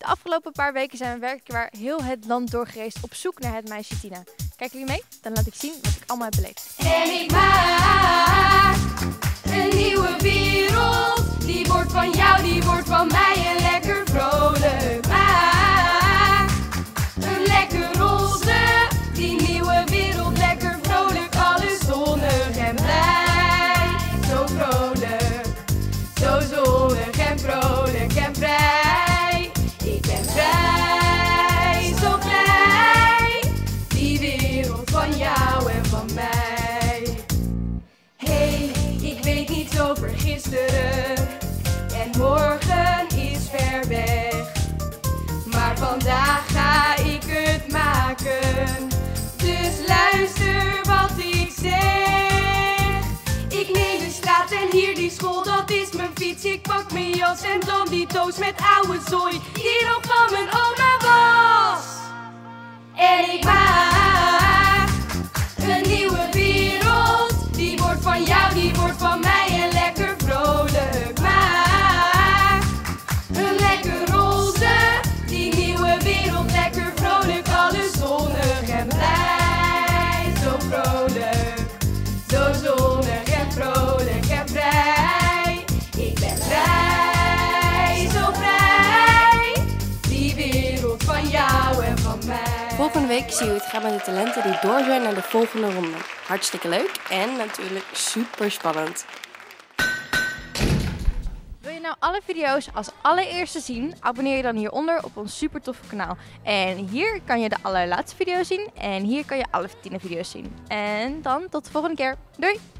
De afgelopen paar weken zijn we werkelijk waar heel het land doorgereisd op zoek naar het meisje Tina. Kijken jullie mee? Dan laat ik zien wat ik allemaal heb beleefd. Gisteren. En morgen is ver weg. Maar vandaag ga ik het maken. Dus luister wat ik zeg. Ik neem de straat en hier die school, dat is mijn fiets. Ik pak mijn jas en dan die doos met oude zooi. Die nog van mijn oma was. En ik maak een nieuwe. Zo zonnig en vrolijk en vrij. Ik ben vrij, zo vrij. Die wereld van jou en van mij. Volgende week zien we het gaan met de talenten die door zijn naar de volgende ronde. Hartstikke leuk en natuurlijk super spannend. Je nou alle video's als allereerste zien? Abonneer je dan hieronder op ons super toffe kanaal. En hier kan je de allerlaatste video zien en hier kan je alle 10 video's zien. En dan tot de volgende keer. Doei!